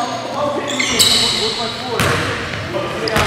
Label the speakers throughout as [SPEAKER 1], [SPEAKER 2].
[SPEAKER 1] Qual seria o motivo do futuro?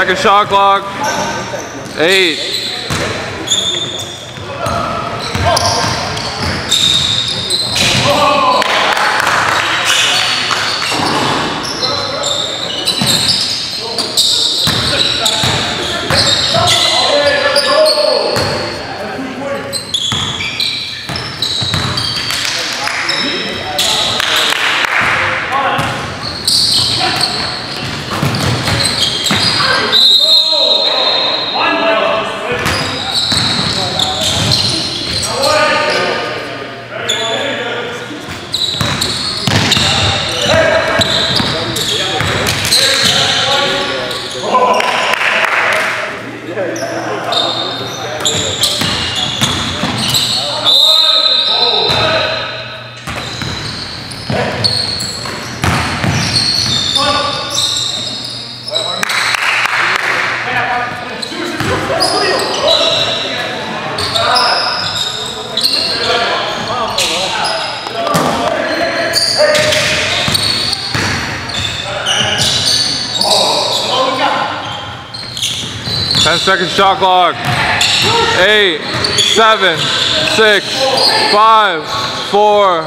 [SPEAKER 1] Second shot clock. Eight. Ten seconds shot clock. Eight, seven, six, five, four.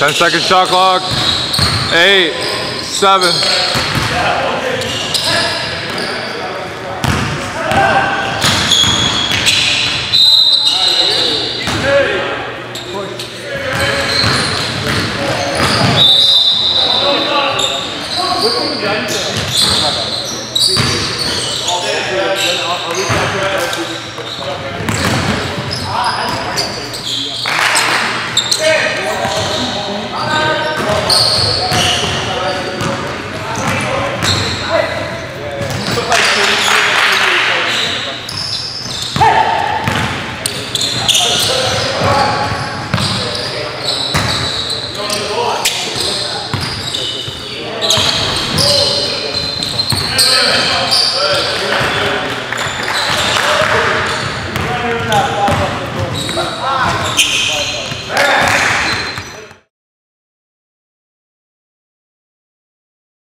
[SPEAKER 1] 10 second shot clock. Eight, seven. All day,